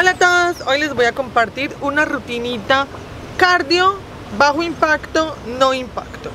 Hola a todos, hoy les voy a compartir una rutinita cardio, bajo impacto, no impacto.